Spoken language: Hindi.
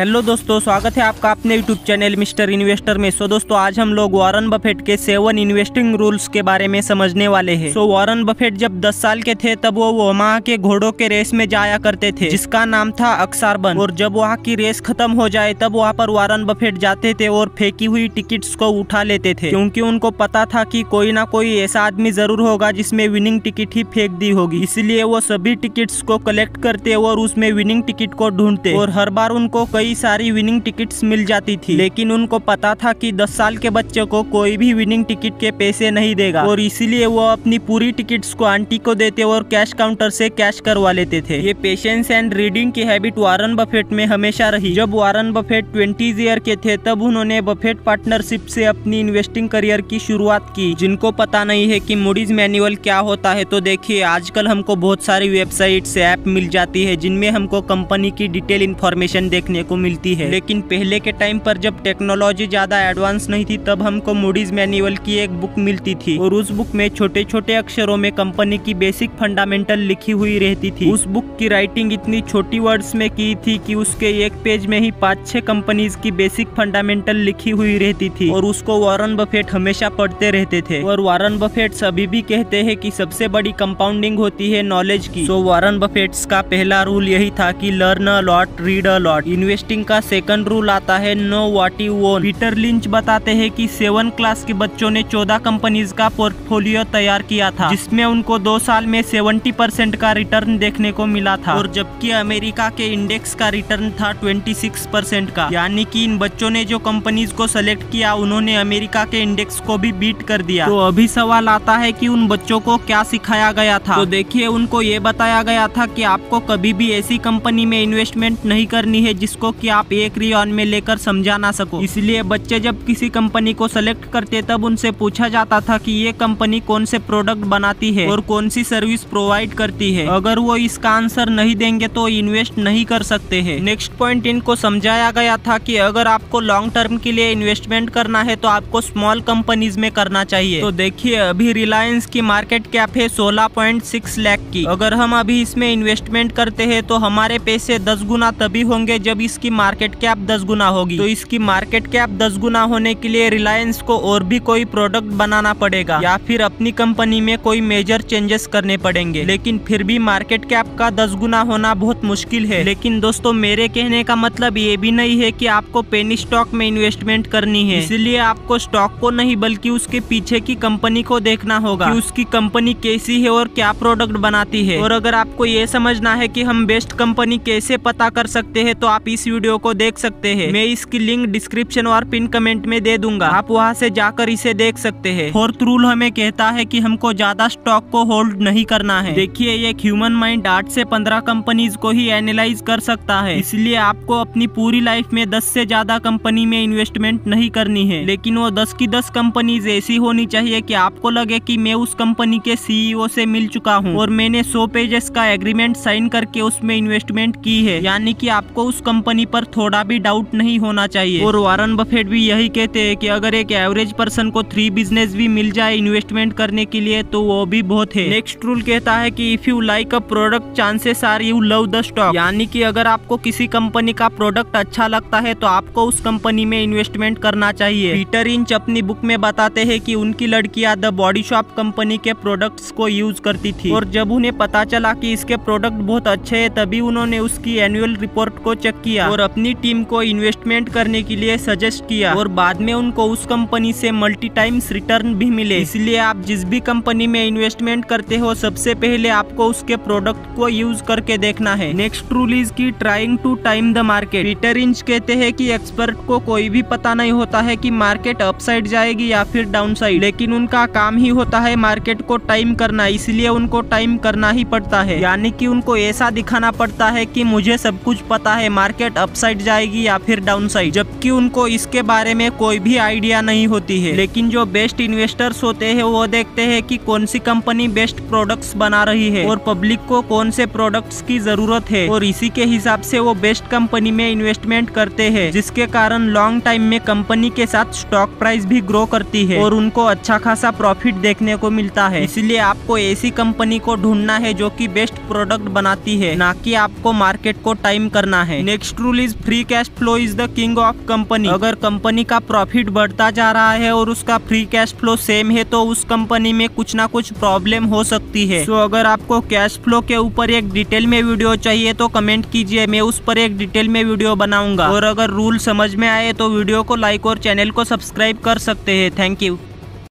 हेलो दोस्तों, स्वागत है आपका अपने यूट्यूब चैनल मिस्टर इन्वेस्टर में। सो दोस्तों, आज हम लोग वारन बफेट के सेवन इन्वेस्टिंग रूल्स के बारे में समझने वाले हैं। सो वारन बफेट जब 10 साल के थे, तब वो वहाँ के घोड़ों के रेस में जाया करते थे, जिसका नाम था अक्सारबन। और जब वहाँ की रेस खत्म हो जाए, तब वहाँ पर वारन बफेट जाते थे और फेंकी हुई टिकट्स को उठा लेते थे, क्योंकि उनको पता था की कोई ना कोई ऐसा आदमी ज़रूर होगा जिसमें विनिंग टिकट ही फेंक दी होगी। इसलिए वो सभी टिकट्स को कलेक्ट करते और उसमें विनिंग टिकट को ढूंढते। और हर बार उनको कई कई सारी विनिंग टिकट्स मिल जाती थी। लेकिन उनको पता था कि 10 साल के बच्चे को कोई भी विनिंग टिकट के पैसे नहीं देगा। और इसीलिए वो अपनी पूरी टिकट्स को आंटी को देते और कैश काउंटर से कैश करवा लेते थे। ये पेशेंस एंड रीडिंग की हैबिट वारन बफेट में हमेशा रही। जब वारन बफेट ट्वेंटी ईयर के थे, तब उन्होंने बफेट पार्टनरशिप से अपनी इन्वेस्टिंग करियर की शुरुआत की। जिनको पता नहीं है कि मूडीज मैनुअल क्या होता है तो देखिए, आजकल हमको बहुत सारी वेबसाइट ऐप मिल जाती है, जिनमें हमको कंपनी की डिटेल इन्फॉर्मेशन देखने को मिलती है। लेकिन पहले के टाइम पर जब टेक्नोलॉजी ज़्यादा एडवांस नहीं थी, तब हमको मूडीज मैनुअल की एक बुक मिलती थी और उस बुक में छोटे छोटे अक्षरों में कंपनी की बेसिक फंडामेंटल लिखी हुई रहती थी। उस बुक की राइटिंग इतनी छोटी वर्ड्स में की थी कि उसके एक पेज में ही पाँच छह कंपनीज़ की बेसिक फंडामेंटल लिखी हुई रहती थी और उसको वारन बफेट हमेशा पढ़ते रहते थे। और वारन बफेट अभी भी कहते हैं कि सबसे बड़ी कंपाउंडिंग होती है नॉलेज की। सो वारन बफेट्स का पहला रूल यही था कि learn a lot read a lot invest investing का सेकंड रूल आता है know what you own Peter Lynch बताते हैं कि सेवन क्लास के बच्चों ने चौदह कंपनीज़ का पोर्टफोलियो तैयार किया था, जिसमें उनको दो साल में सेवेंटी परसेंट का रिटर्न देखने को मिला था। और जबकि अमेरिका के इंडेक्स का रिटर्न था ट्वेंटी सिक्स परसेंट का, यानी कि इन बच्चों ने जो कंपनीज़ को सेलेक्ट किया, उन्होंने अमेरिका के इंडेक्स को भी बीट कर दिया। तो अभी सवाल आता है कि उन बच्चों को क्या सिखाया गया था? तो देखिए, उनको ये बताया गया था कि आपको कभी भी ऐसी कंपनी में इन्वेस्टमेंट नहीं करनी है जिसको कि आप एक रियॉन में लेकर समझा ना सको। इसलिए बच्चे जब किसी कंपनी को सेलेक्ट करते, तब उनसे पूछा जाता था कि ये कंपनी कौन से प्रोडक्ट बनाती है और कौन सी सर्विस प्रोवाइड करती है। अगर वो इसका आंसर नहीं देंगे तो इन्वेस्ट नहीं कर सकते हैं। नेक्स्ट पॉइंट इनको समझाया गया था कि अगर आपको लॉन्ग टर्म के लिए इन्वेस्टमेंट करना है तो आपको स्मॉल कंपनीज़ में करना चाहिए। तो देखिए, अभी रिलायंस की मार्केट कैप है 16.6 लाख की। अगर हम अभी इसमें इन्वेस्टमेंट करते हैं तो हमारे पैसे दस गुना तभी होंगे जब इसकी इसकी मार्केट कैप दस गुना होगी। तो इसकी मार्केट कैप दस गुना होने के लिए रिलायंस को और भी कोई प्रोडक्ट बनाना पड़ेगा या फिर अपनी कंपनी में कोई मेजर चेंजेस करने पड़ेंगे। लेकिन फिर भी मार्केट कैप का दस गुना होना बहुत मुश्किल है। लेकिन दोस्तों, मेरे कहने का मतलब ये भी नहीं है की आपको पेनी स्टॉक में इन्वेस्टमेंट करनी है। इसलिए आपको स्टॉक को नहीं, बल्कि उसके पीछे की कंपनी को देखना होगा कि उसकी कंपनी कैसी है और क्या प्रोडक्ट बनाती है। और अगर आपको ये समझना है कि हम बेस्ट कंपनी कैसे पता कर सकते हैं तो आप इस वीडियो को देख सकते हैं। मैं इसकी लिंक डिस्क्रिप्शन और पिन कमेंट में दे दूँगा। आप वहाँ से जाकर इसे देख सकते हैं। फोर्थ रूल हमें कहता है कि हमको ज़्यादा स्टॉक को होल्ड नहीं करना है। देखिए, ये ह्यूमन माइंड आठ से पंद्रह कंपनीज़ को ही एनालाइज कर सकता है। इसलिए आपको अपनी पूरी लाइफ में दस से ज़्यादा कंपनी में इन्वेस्टमेंट नहीं करनी है। लेकिन वो दस की दस कंपनीज़ ऐसी होनी चाहिए कि आपको लगे कि मैं उस कंपनी के सीईओ से मिल चुका हूँ और मैंने सौ पेजेस का एग्रीमेंट साइन करके उसमें इन्वेस्टमेंट की है। यानी कि आपको उस कंपनी पर थोड़ा भी डाउट नहीं होना चाहिए। और वारन बफेट भी यही कहते हैं कि अगर एक एवरेज पर्सन को थ्री बिज़नेस भी मिल जाए इन्वेस्टमेंट करने के लिए तो वो भी बहुत है। नेक्स्ट रूल कहता है कि if you like a product chances are you love the stock यानी कि अगर आपको किसी कंपनी का प्रोडक्ट अच्छा लगता है तो आपको उस कंपनी में इन्वेस्टमेंट करना चाहिए। पीटर इंच अपनी बुक में बताते हैं कि उनकी लड़कियाँ द बॉडी शॉप कंपनी के प्रोडक्ट्स को यूज़ करती थी। और जब उन्हें पता चला कि इसके प्रोडक्ट बहुत अच्छे है, तभी उन्होंने उसकी एनुअल रिपोर्ट को चेक किया। और अपनी टीम को इन्वेस्टमेंट करने के लिए सजेस्ट किया। और बाद में उनको उस कंपनी से मल्टी टाइम्स रिटर्न भी मिले। इसलिए आप जिस भी कंपनी में इन्वेस्टमेंट करते हो, सबसे पहले आपको उसके प्रोडक्ट को यूज़ करके देखना है। नेक्स्ट रूल इज़ की trying to time the market Peter Lynch कहते हैं कि एक्सपर्ट को कोई भी पता नहीं होता है कि मार्केट अपसाइड जाएगी या फिर डाउन साइड लेकिन उनका काम ही होता है मार्केट को टाइम करना। इसलिए उनको टाइम करना ही पड़ता है। यानी कि उनको ऐसा दिखाना पड़ता है कि मुझे सब कुछ पता है। मार्केट अपसाइड जाएगी या फिर डाउन साइड जबकि उनको इसके बारे में कोई भी आइडिया नहीं होती है। लेकिन जो बेस्ट इन्वेस्टर्स होते हैं, वो देखते हैं कि कौन सी कंपनी बेस्ट प्रोडक्ट्स बना रही है और पब्लिक को कौन से प्रोडक्ट्स की ज़रूरत है। और इसी के हिसाब से वो बेस्ट कंपनी में इन्वेस्टमेंट करते हैं, जिसके कारण लॉन्ग टाइम में कंपनी के साथ स्टॉक प्राइस भी ग्रो करती है और उनको अच्छा खासा प्रॉफिट देखने को मिलता है। इसलिए आपको ऐसी कंपनी को ढूंढना है जो की बेस्ट प्रोडक्ट बनाती है, न की आपको मार्केट को टाइम करना है। Next rule is free cash flow is the king of company अगर कंपनी का प्रॉफिट बढ़ता जा रहा है और उसका फ्री कैश फ्लो सेम है तो उस कंपनी में कुछ ना कुछ प्रॉब्लम हो सकती है। तो अगर आपको कैश फ्लो के ऊपर एक डिटेल में वीडियो चाहिए तो कमेंट कीजिए। मैं उस पर एक डिटेल में वीडियो बनाऊँगा। और अगर रूल समझ में आए तो वीडियो को लाइक और चैनल को सब्सक्राइब कर सकते हैं। Thank you